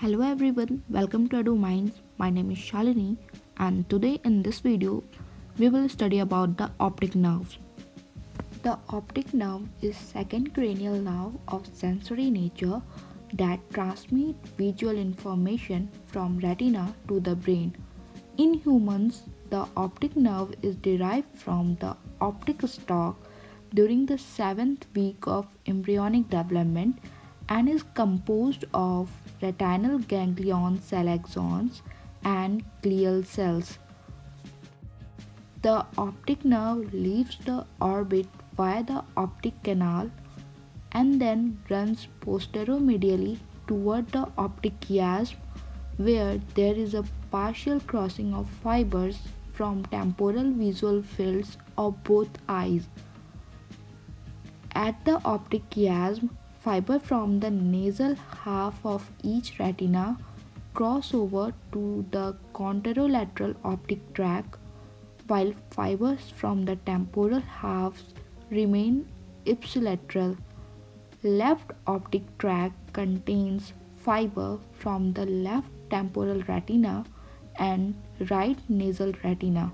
Hello everyone, welcome to Edumindz. My name is Shalini and today in this video we will study about the optic nerve. The optic nerve is second cranial nerve of sensory nature that transmit visual information from retina to the brain. In humans, the optic nerve is derived from the optic stalk during the seventh week of embryonic development and is composed of retinal ganglion cell axons and glial cells. The optic nerve leaves the orbit via the optic canal and then runs posteromedially toward the optic chiasm where there is a partial crossing of fibers from temporal visual fields of both eyes. At the optic chiasm, Fiber from the nasal half of each retina cross over to the contralateral optic tract while fibers from the temporal halves remain ipsilateral. Left optic tract contains fiber from the left temporal retina and right nasal retina.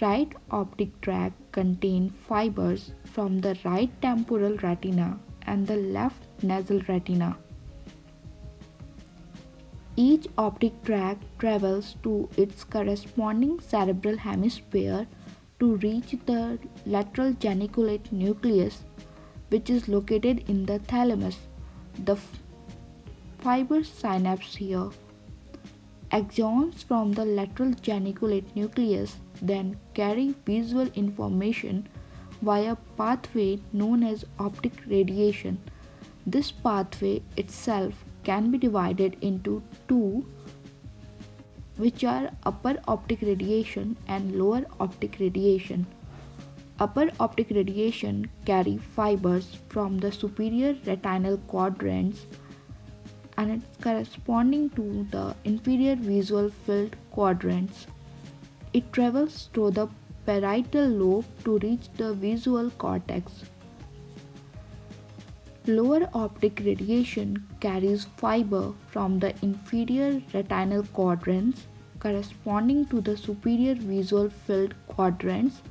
Right optic tract contain fibers from the right temporal retina and the left nasal retina. Each optic tract travels to its corresponding cerebral hemisphere to reach the lateral geniculate nucleus which is located in the thalamus. The fiber synapse here. Axons from the lateral geniculate nucleus then carry visual information via a pathway known as optic radiation. This pathway itself can be divided into two which are upper optic radiation and lower optic radiation. Upper optic radiation carry fibers from the superior retinal quadrants and it's corresponding to the inferior visual field quadrants. It travels through the parietal lobe to reach the visual cortex. Lower optic radiation carries fiber from the inferior retinal quadrants corresponding to the superior visual field quadrants.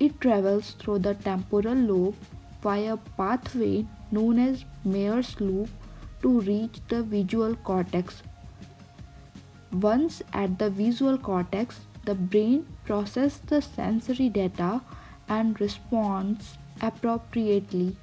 It travels through the temporal lobe via a pathway known as Meyers's loop to reach the visual cortex once at the visual cortex, the brain processes the sensory data and responds appropriately.